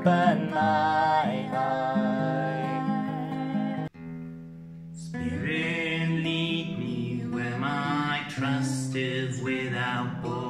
open my eyes. Spirit, lead me where my trust is without border.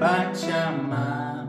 back your mind.